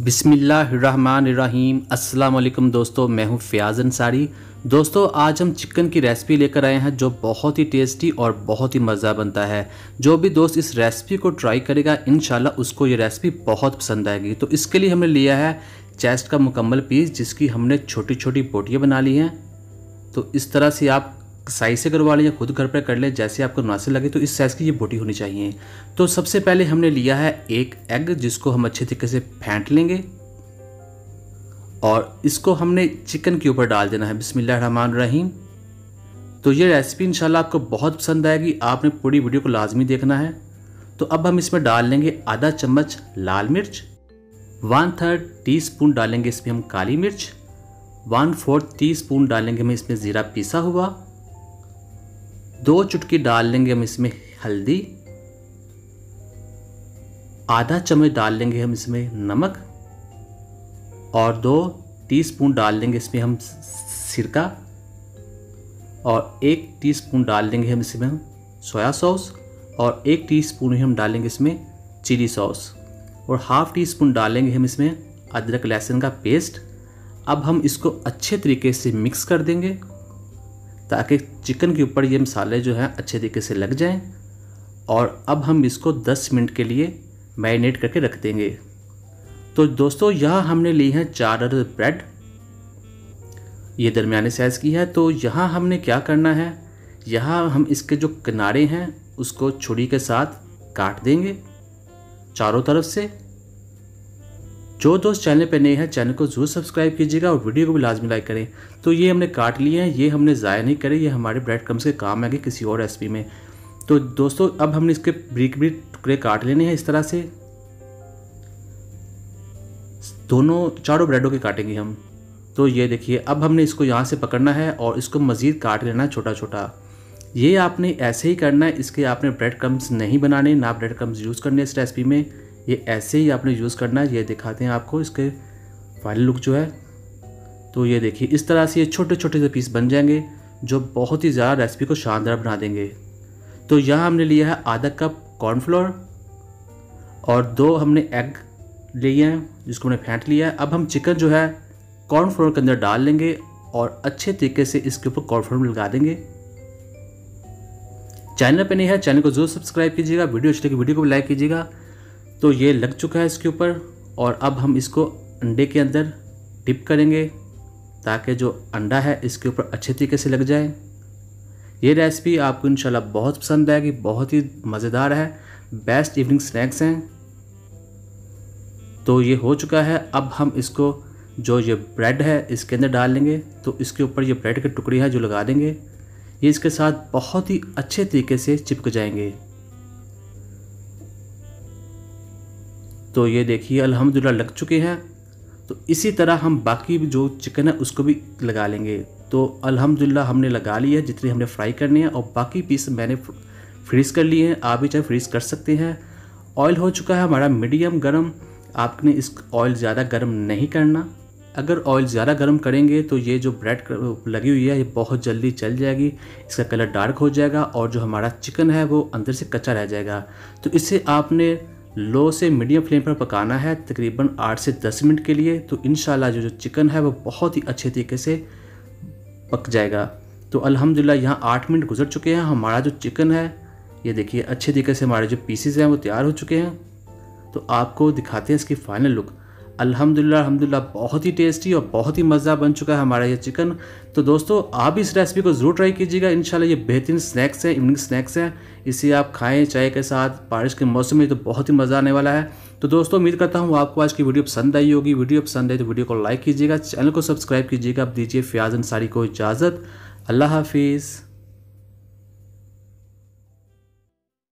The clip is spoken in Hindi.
बिसमीम अस्सलाम दोस्तों, मैं हूँ फ़याज़ अंसारी। दोस्तों, आज हम चिकन की रेसिपी लेकर आए हैं जो बहुत ही टेस्टी और बहुत ही मज़ा बनता है। जो भी दोस्त इस रेसिपी को ट्राई करेगा इन उसको ये रेसिपी बहुत पसंद आएगी। तो इसके लिए हमने लिया है चेस्ट का मुकम्मल पीस, जिसकी हमने छोटी छोटी बोटियाँ बना ली हैं। तो इस तरह से आप साइज़ से करवा लें या खुद घर पर कर लें, जैसे आपको मुनासिब लगे तो इस साइज़ की ये बोटी होनी चाहिए। तो सबसे पहले हमने लिया है एक एग जिसको हम अच्छे तरीके से फेंट लेंगे। और इसको हमने चिकन के ऊपर डाल देना है। बिस्मिल्लाह रहीम तो ये रेसिपी इंशाल्लाह आपको बहुत पसंद आएगी। आपने पूरी वीडियो को लाजमी देखना है। तो अब हम इसमें डाल लेंगे आधा चम्मच लाल मिर्च। वन थर्ड टी स्पून डालेंगे इसमें हम काली मिर्च। वन फोर्थ टी स्पून डालेंगे हम इसमें ज़ीरा पीसा हुआ। दो चुटकी डाल लेंगे हम इसमें हल्दी, आधा चम्मच डाल लेंगे हम इसमें नमक, और दो टीस्पून डाल लेंगे इसमें हम सिरका, और एक टीस्पून डाल देंगे हम इसमें हम सोया सॉस, और एक टीस्पून ही हम डालेंगे इसमें चिली सॉस, और हाफ़ टी स्पून डालेंगे हम इसमें अदरक लहसुन का पेस्ट। अब हम इसको अच्छे तरीके से मिक्स कर देंगे। ताकि चिकन के ऊपर ये मसाले जो हैं अच्छे तरीके से लग जाएँ और अब हम इसको 10 मिनट के लिए मैरिनेट करके रख देंगे। तो दोस्तों, यहाँ हमने ली है चार ब्रेड। ये दरमियाने साइज़ की है तो यहाँ हमने क्या करना है? यहाँ हम इसके जो किनारे हैं, उसको छुरी के साथ काट देंगे, चारों तरफ़ से। जो दोस्त चैनल पर नए हैं, चैनल को ज़रूर सब्सक्राइब कीजिएगा और वीडियो को भी लाजमी लाइक करें। तो ये हमने काट लिए हैं, ये हमने ज़ाया नहीं करे, ये हमारे ब्रेड क्रम्स के काम आएँगे किसी और रेसिपी में। तो दोस्तों, अब हमने इसके ब्रिक ब्रिक टुकड़े काट लेने हैं इस तरह से। दोनों, चारों ब्रेडों के काटेंगे हम। तो ये देखिए, अब हमने इसको यहाँ से पकड़ना है और इसको मज़ीद काट लेना है छोटा छोटा ये आपने ऐसे ही करना है, इसके आपने ब्रेड क्रम्स नहीं बनाने, ना ब्रेड क्रम्स यूज़ करने इस रेसिपी में। ये ऐसे ही आपने यूज़ करना है, ये दिखाते हैं आपको, इसके फाइनल लुक जो है। तो ये देखिए, इस तरह से ये छोटे छोटे से पीस बन जाएँगे, जो बहुत ही ज़्यादा रेसिपी को शानदार बना देंगे। तो यहाँ हमने लिया है आधा कप कॉर्नफ्लोर और दो हमने एग लिए हैं, जिसको हमने फेंट लिया है। अब हम चिकन जो है कॉर्नफ्लोर के अंदर डाल लेंगे और अच्छे तरीके से इसके ऊपर कॉर्नफ्लोर लगा देंगे। चैनल पर नहीं है चैनल को ज़रूर सब्सक्राइब कीजिएगा, वीडियो अच्छी लगी, वीडियो को लाइक कीजिएगा। तो ये लग चुका है इसके ऊपर और अब हम इसको अंडे के अंदर डिप करेंगे ताकि जो अंडा है इसके ऊपर अच्छे तरीके से लग जाए। ये रेसिपी आपको इंशाल्लाह बहुत पसंद आएगी, बहुत ही मज़ेदार है बेस्ट इवनिंग स्नैक्स हैं। तो ये हो चुका है, अब हम इसको जो ये ब्रेड है इसके अंदर डाल लेंगे तो इसके ऊपर ये ब्रेड की टुकड़ी है जो लगा देंगे। ये इसके साथ बहुत ही अच्छे तरीके से चिपक जाएँगे। तो ये देखिए, अल्हम्दुलिल्लाह, लग चुके हैं। तो इसी तरह हम बाकी जो चिकन है, उसको भी लगा लेंगे। तो अल्हम्दुलिल्लाह, हमने लगा लिया जितने हमने फ्राई करने हैं और बाकी पीस मैंने फ्रीज़ कर लिए हैं। आप भी चाहे फ्रीज़ कर सकते हैं। ऑयल हो चुका है हमारा मीडियम गर्म। आपने इस ऑयल ज़्यादा गर्म नहीं करना। अगर ऑयल ज़्यादा गर्म करेंगे तो ये जो ब्रेड लगी हुई है, ये बहुत जल्दी चल जाएगी। इसका कलर डार्क हो जाएगा और जो हमारा चिकन है, वो अंदर से कच्चा रह जाएगा। तो इससे आपने लो से मीडियम फ्लेम पर पकाना है तकरीबन आठ से दस मिनट के लिए तो इन जो जो चिकन है वो बहुत ही अच्छे तरीके से पक जाएगा। तो अल्हम्दुलिल्लाह यहाँ आठ मिनट गुजर चुके हैं। हमारा जो चिकन है, ये देखिए अच्छे तरीके से हमारे जो पीसीज हैं वो तैयार हो चुके हैं। तो आपको दिखाते हैं इसकी फाइनल लुक अल्हम्दुलिल्लाह अल्हम्दुलिल्लाह, बहुत ही टेस्टी और बहुत ही मज़ा बन चुका है हमारा ये चिकन। तो दोस्तों, आप इस रेसिपी को ज़रूर ट्राई कीजिएगा, इंशाल्लाह ये बेहतरीन स्नैक्स हैं, इवनिंग स्नैक्स हैं। इसे आप खाएँ चाय के साथ, बारिश के मौसम में तो बहुत ही मज़ा आने वाला है। तो दोस्तों, उम्मीद करता हूँ आपको आज की वीडियो पसंद आई होगी। वीडियो पसंद आई तो वीडियो को लाइक कीजिएगा, चैनल को सब्सक्राइब कीजिएगा, आप दीजिए फ़याज़ अंसारी को इजाज़त। अल्लाह हाफिज़।